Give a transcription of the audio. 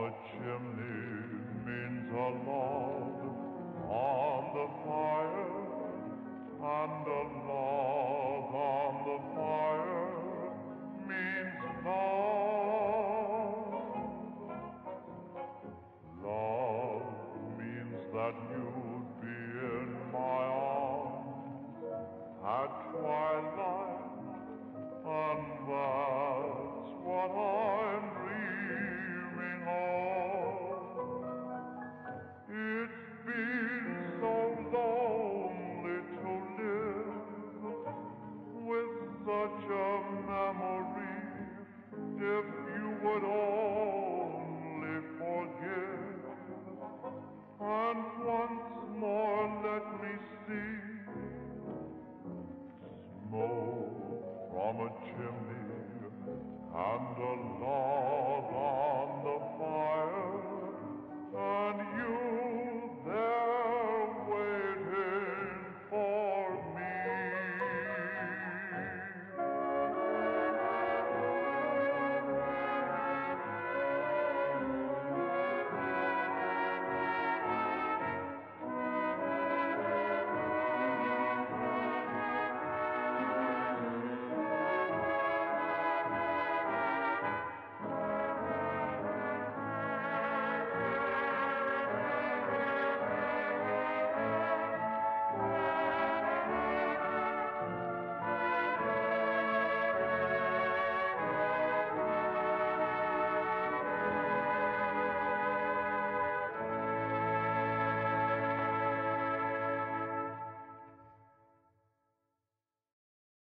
the chimney means a log on the fire, and a log on the fire means love. Love means that you'd be in my arms at twilight, and that's what I. and a law.